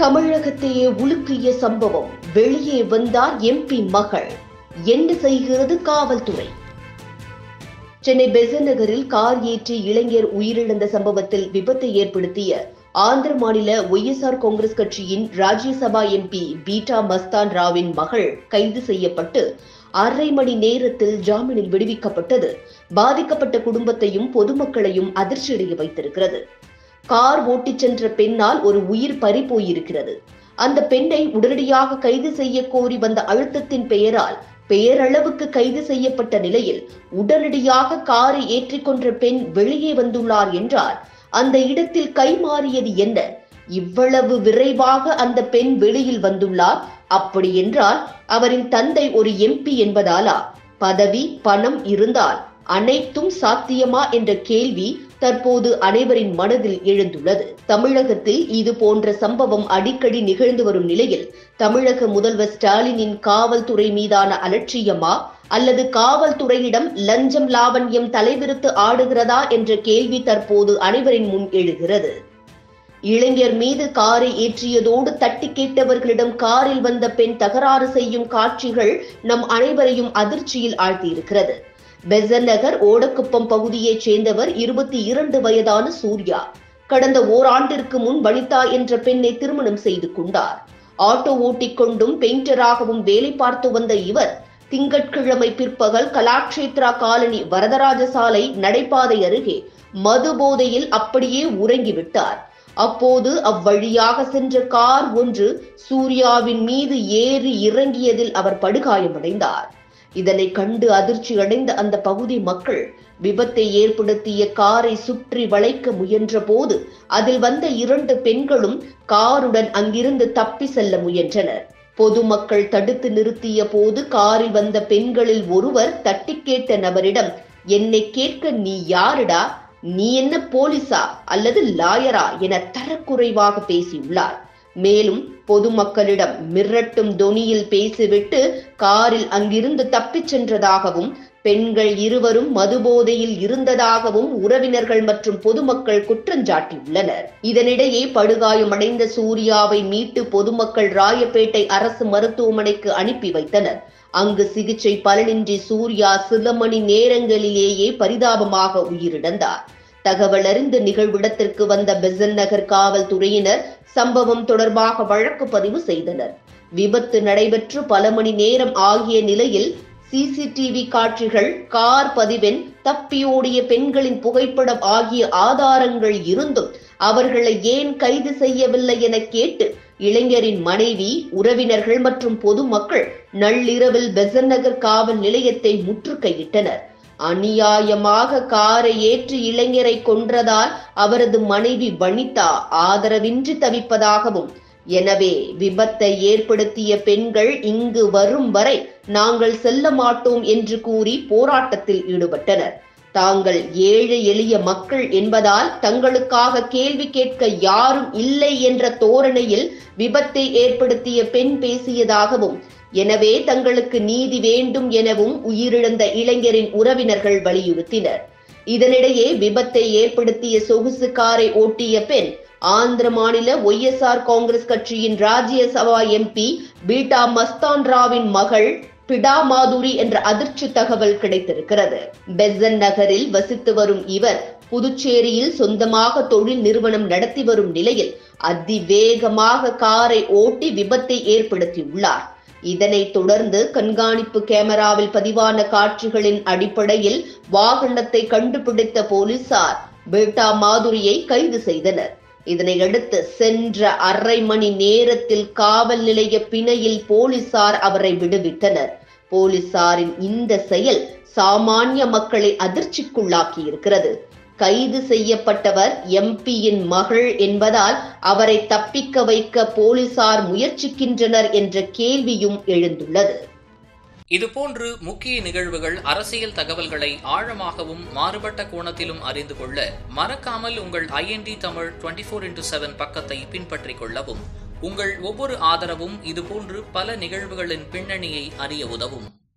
தமிழகத்தையே உலுக்கிய சம்பவம். வெளியே வந்தார் எம்பி மகள். என்ன செய்கிறது காவல்துறை? சென்னை பெசன் நகரில் கார் ஏற்றி இளைஞர் உயிரிழந்த சம்பவத்தில் விபத்தை ஏற்படுத்திய ஆந்திர மாநில ஒய்எஸ்ஆர் காங்கிரஸ் கட்சியின் ராஜ்யசபா எம்பி பீட்டா மஸ்தான் ராவின் மகள் கைது செய்யப்பட்டு அரை மணி நேரத்தில் ஜாமீனில் விடுவிக்கப்பட்டது. பாதிக்கப்பட்ட குடும்பத்தையும் பொதுமக்களையும் அதிர்ச்சியடைய வைத்திருக்கிறது. கார் ஓட்டிச் சென்ற பெண்ணால் ஒரு உயிர் பறி போயிருக்கிறது. அந்த பெண்ணை உடனடியாக கைது செய்ய கோரி வந்த அழுத்தத்தின் பெயரால் பெயரளவுக்கு கைது செய்யப்பட்ட நிலையில் உடனடியாக காரை ஏற்றிக்கொன்ற பெண் வெளியே வந்துள்ளார் என்றால் அந்த இடத்தில் கை மாறியது என்ன? இவ்வளவு விரைவாக அந்த பெண் வெளியில் வந்துள்ளார்? அப்படி என்றால் அவரின் தந்தை ஒரு எம்பி என்பதாலா? பதவி பணம் இருந்தால் அனைத்தும் சாத்தியமா? என்ற கேள்வி தற்போது அனைவரின் மனதில் எழுந்துள்ளது. தமிழகத்தில் இது போன்ற சம்பவம் அடிக்கடி நிகழ்ந்து வரும் நிலையில் தமிழக முதல்வர் ஸ்டாலினின் காவல்துறை மீதான அலட்சியமா? அல்லது காவல்துறையிடம் லஞ்சம் லாவண்யம் தலைவிரித்து ஆடுகிறதா என்ற கேள்வி தற்போது அனைவரின் முன் எழுகிறது. இளைஞர் மீது காரை ஏற்றியதோடு தட்டி கேட்டவர்களிடம் காரில் வந்த பெண் தகராறு செய்யும் காட்சிகள் நம் அனைவரையும் அதிர்ச்சியில் ஆழ்த்தியிருக்கிறது. பெசன் நகர் ஓடக்குப்பம் பகுதியைச் சேர்ந்தவர் இருபத்தி இரண்டு வயதான சூர்யா. கடந்த ஓராண்டிற்கு முன் வனிதா என்ற பெண்ணை திருமணம் செய்து கொண்டார். ஆட்டோ ஓட்டிக்கொண்டும் பெயிண்டராகவும் வேலை பார்த்து வந்த இவர் திங்கட்கிழமை பிற்பகல் கலாட்சேத்ரா காலனி வரதராஜ சாலை நடைபாதை அருகே மது போதையில் அப்படியே உறங்கிவிட்டார் அப்போது அவ்வழியாக சென்ற கார் ஒன்று சூர்யாவின் மீது ஏறி இறங்கியதில் அவர் படுகாயமடைந்தார். இதனை கண்டு அதிர்ச்சி அடைந்த அந்த பகுதி மக்கள் விபத்தை ஏற்படுத்திய காரை சுற்றி வளைக்க முயன்ற போது அதில் வந்த இரண்டு பெண்களும் காருடன் அங்கிருந்து தப்பி செல்ல முயன்றனர். பொதுமக்கள் தடுத்து நிறுத்திய போது காரில் வந்த பெண்களில் ஒருவர் தட்டி கேட்ட நபரிடம் என்னை கேட்க நீ யாருடா? நீ என்ன போலீசா அல்லது லாயரா? என தரக்குறைவாக பேசியுள்ளார். மேலும் பொதுமக்களிடம் மிரட்டும் தொனியில் பேசிவிட்டு காரில் அங்கிருந்து தப்பிச் சென்றதாகவும் பெண்கள் இருவரும் மதுபோதையில் இருந்ததாகவும் உறவினர்கள் மற்றும் பொதுமக்கள் குற்றஞ்சாட்டியுள்ளனர் இதனிடையே படுகாயமடைந்த சூர்யாவை மீட்டு பொதுமக்கள் ராயப்பேட்டை அரசு மருத்துவமனைக்கு அனுப்பி வைத்தனர். அங்கு சிகிச்சை பலனின்றி சூர்யா சில மணி நேரங்களிலேயே பரிதாபமாக உயிரிழந்தார். தகவல் அறிந்து நிகழ்விடத்திற்கு வந்த பெசன் நகர் காவல்துறையினர் சம்பவம் தொடர்பாக வழக்கு பதிவு செய்தனர். விபத்து நடைபெற்று பல மணி நேரம் ஆகிய நிலையில் சிசிடிவி காட்சிகள் கார் பதிவெண் தப்பியோடிய பெண்களின் புகைப்படம் ஆகிய ஆதாரங்கள் இருந்தும் அவர்களை ஏன் கைது செய்யவில்லை என கேட்டு இளைஞரின் மனைவி உறவினர்கள் மற்றும் பொதுமக்கள் நள்ளிரவில் பெசன் நகர் காவல் நிலையத்தை முற்றுகையிட்டனர். அநியாயமாக காரை ஏற்றி இளைஞரை கொன்றதால் அவரது மனைவி வனிதா ஆதரவின்றி தவிப்பதாகவும் எனவே விபத்தை ஏற்படுத்திய பெண்கள் இங்கு வரும் வரை நாங்கள் செல்ல மாட்டோம் என்று கூறி போராட்டத்தில் ஈடுபட்டனர். தாங்கள் ஏழை எளிய மக்கள் என்பதால் தங்களுக்காக கேள்வி கேட்க யாரும் இல்லை என்ற தோரணையில் விபத்தை ஏற்படுத்திய பெண் பேசியதாகவும் எனவே தங்களுக்கு நீதி வேண்டும் எனவும் உயிரிழந்த இளைஞரின் உறவினர்கள் வலியுறுத்தினர். இதனிடையே விபத்தை ஏற்படுத்திய சொகுசு காரை ஓட்டிய பெண் ஆந்திர மாநில ஒய்எஸ்ஆர் காங்கிரஸ் கட்சியின் ராஜ்யசபா எம்பி பீட்டா மஸ்தான் ராவின் மகள் பிடா மாதுரி என்ற அதிர்ச்சி தகவல் கிடைத்திருக்கிறது. பெசன் நகரில் வசித்து வரும் இவர் புதுச்சேரியில் சொந்தமாக தொழில் நிறுவனம் நடத்தி வரும் நிலையில் அதிவேகமாக காரை ஓட்டி விபத்தை ஏற்படுத்தியுள்ளார். இதனைத் தொடர்ந்து கண்காணிப்பு கேமராவில் பதிவான காட்சிகளின் அடிப்படையில் வாகனத்தை கண்டுபிடித்த போலீசார் பேட்டா மாதுரியை கைது செய்தனர். இதனையடுத்து சென்ற அரை மணி நேரத்தில் காவல் நிலைய பிணையில் போலீசார் அவரை விடுவித்தனர் போலீசாரின் இந்த செயல் சாமானிய மக்களை அதிர்ச்சிக்குள்ளாக்கி இருக்கிறது கைது செய்யப்பட்டவர் எம்பியின் மகள் என்பதால் அவரை தப்பிக்க வைக்க போலீசார் முயற்சிக்கின்றனர் என்ற கேள்வியும் எழுந்துள்ளது. இதுபோன்று முக்கிய நிகழ்வுகள் அரசியல் தகவல்களை ஆழமாகவும் மாறுபட்ட கோணத்திலும் அறிந்து கொள்ள மறக்காமல் உங்கள் IND Tamil twenty four into seven பக்கத்தை பின்பற்றிக் கொள்ளவும். உங்கள் ஒவ்வொரு ஆதரவும் இதுபோன்று பல நிகழ்வுகளின் பின்னணியை அறிய உதவும்.